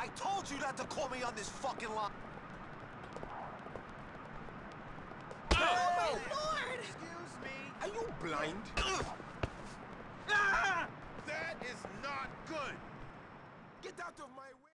I told you not to call me on this fucking line. Oh, my lord! Excuse me. Are you blind? ah! That is not good. Get out of my way.